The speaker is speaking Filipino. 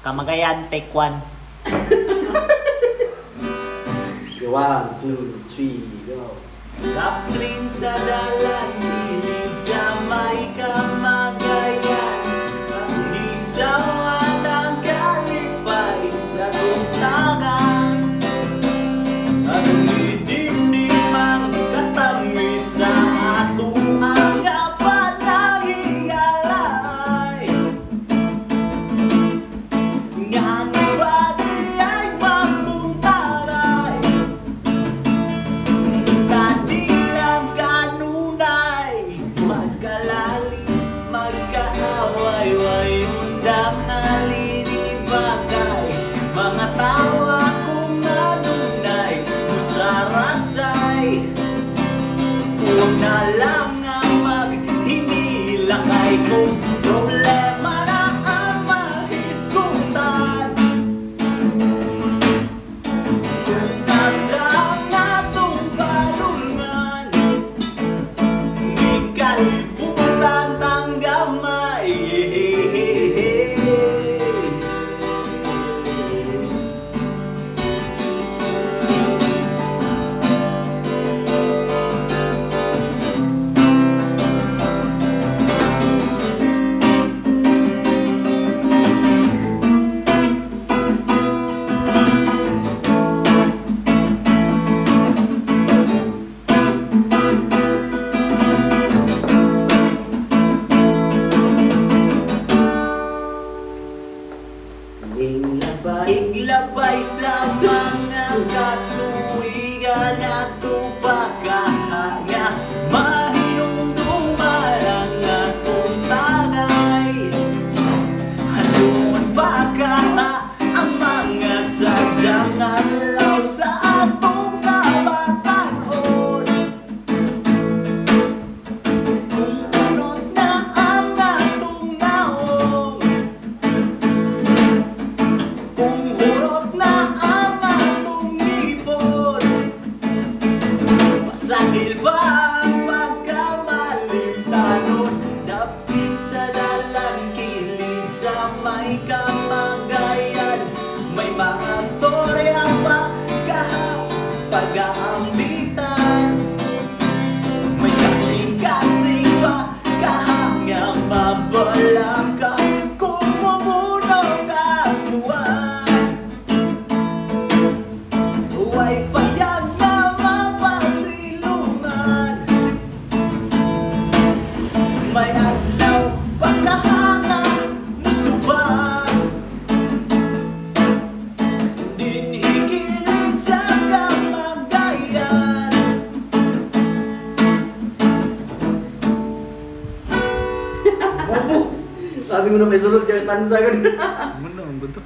Kamagayan, take one. One, two, three, go. Kaplin sa dalan, gilid sa may kamagayan Ang isawa ng kalipay sa tuntanan Inglabay. Iglabay sa mga katuwigan Pasahil ba ang pagkamalintanon Dapit sa dalan, kilid sa may kamagayan May mga storya pa pag-aambitan May kasing-kasing pa kahanga mabalang ka Kung mumuno ka buwan Sabi mo na may sunod ka stanza ka Ano ang gusto?